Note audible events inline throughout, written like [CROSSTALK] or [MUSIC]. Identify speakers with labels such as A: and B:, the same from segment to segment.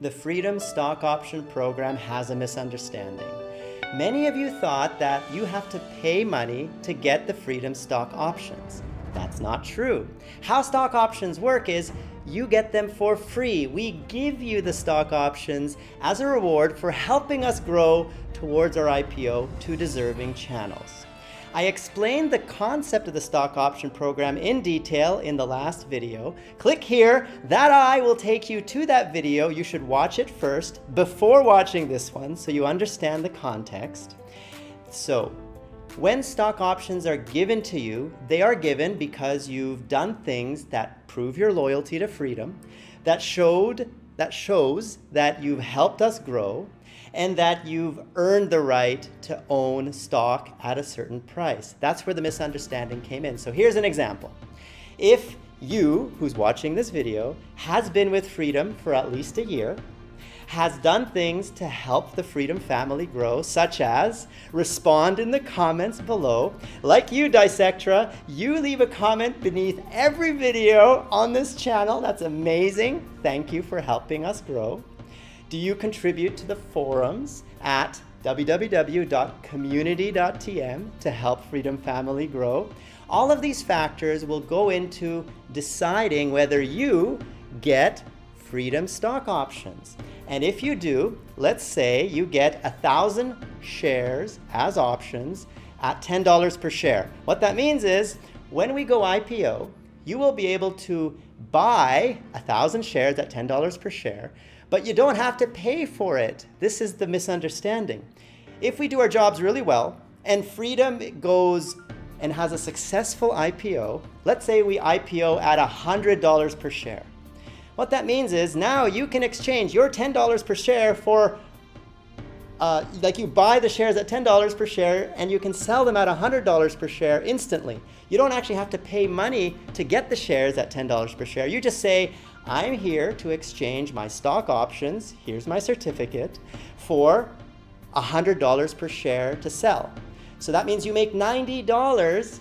A: the Freedom Stock Option Program has a misunderstanding. Many of you thought that you have to pay money to get the Freedom Stock Options. That's not true. How stock options work is you get them for free. We give you the stock options as a reward for helping us grow towards our IPO to deserving channels. I explained the concept of the stock option program in detail in the last video. Click here, that eye will take you to that video. You should watch it first before watching this one so you understand the context. So, when stock options are given to you, they are given because you've done things that prove your loyalty to freedom, that showed that shows that you've helped us grow, and that you've earned the right to own stock at a certain price. That's where the misunderstanding came in. So here's an example. If you, who's watching this video, has been with Freedom for at least a year, has done things to help the Freedom family grow, such as respond in the comments below. Like you, Dissectra, you leave a comment beneath every video on this channel. That's amazing. Thank you for helping us grow. Do you contribute to the forums at www.community.tm to help Freedom Family grow? All of these factors will go into deciding whether you get Freedom stock options. And if you do, let's say you get a thousand shares as options at $10 per share. What that means is when we go IPO, you will be able to buy a thousand shares at $10 per share but you don't have to pay for it. This is the misunderstanding. If we do our jobs really well and freedom goes and has a successful IPO, let's say we IPO at $100 per share. What that means is now you can exchange your $10 per share for, uh, like you buy the shares at $10 per share and you can sell them at $100 per share instantly. You don't actually have to pay money to get the shares at $10 per share. You just say, I'm here to exchange my stock options, here's my certificate, for $100 per share to sell. So that means you make $90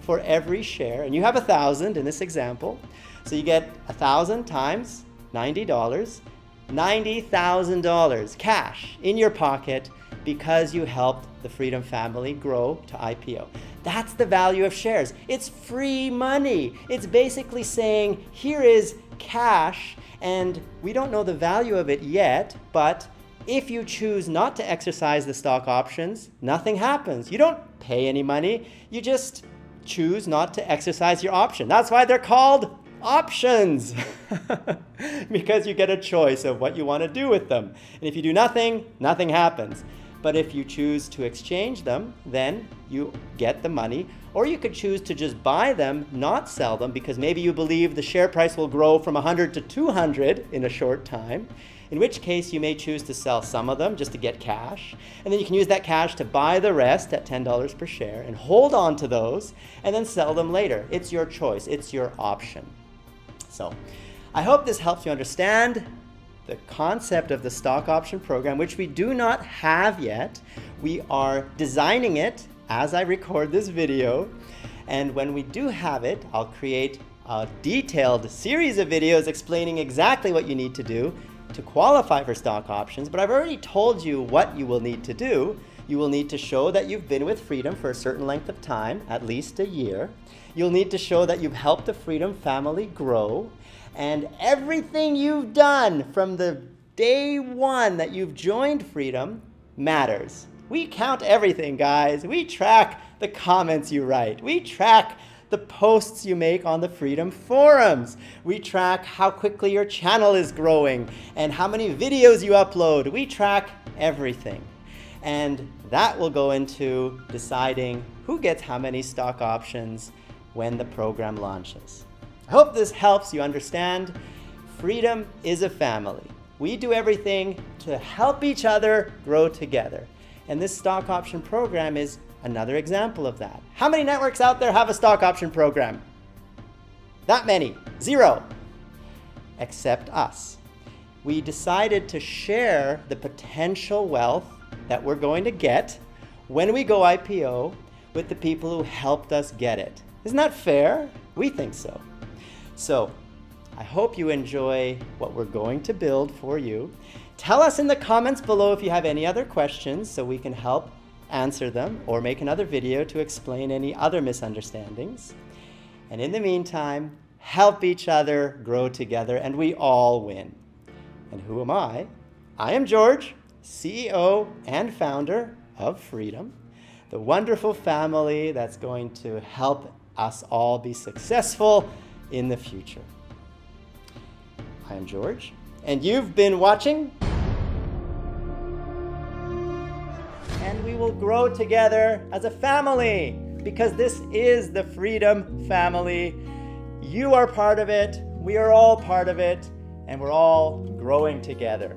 A: for every share, and you have a 1,000 in this example. So you get a 1,000 times $90, $90,000 cash in your pocket because you helped the Freedom family grow to IPO. That's the value of shares. It's free money. It's basically saying, here is cash, and we don't know the value of it yet, but if you choose not to exercise the stock options, nothing happens. You don't pay any money, you just choose not to exercise your option. That's why they're called options, [LAUGHS] because you get a choice of what you want to do with them. And if you do nothing, nothing happens. But if you choose to exchange them, then you get the money. Or you could choose to just buy them, not sell them, because maybe you believe the share price will grow from 100 to 200 in a short time. In which case, you may choose to sell some of them just to get cash. And then you can use that cash to buy the rest at $10 per share and hold on to those and then sell them later. It's your choice, it's your option. So, I hope this helps you understand the concept of the stock option program, which we do not have yet. We are designing it as I record this video. And when we do have it, I'll create a detailed series of videos explaining exactly what you need to do to qualify for stock options. But I've already told you what you will need to do. You will need to show that you've been with Freedom for a certain length of time, at least a year. You'll need to show that you've helped the Freedom family grow and everything you've done from the day one that you've joined Freedom matters. We count everything, guys. We track the comments you write. We track the posts you make on the Freedom forums. We track how quickly your channel is growing and how many videos you upload. We track everything. And that will go into deciding who gets how many stock options when the program launches. I hope this helps you understand freedom is a family. We do everything to help each other grow together. And this stock option program is another example of that. How many networks out there have a stock option program? That many. Zero. Except us. We decided to share the potential wealth that we're going to get when we go IPO with the people who helped us get it. Isn't that fair? We think so. So I hope you enjoy what we're going to build for you. Tell us in the comments below if you have any other questions so we can help answer them or make another video to explain any other misunderstandings. And in the meantime, help each other grow together and we all win. And who am I? I am George, CEO and founder of Freedom, the wonderful family that's going to help us all be successful in the future. I am George, and you've been watching. And we will grow together as a family because this is the Freedom Family. You are part of it, we are all part of it, and we're all growing together.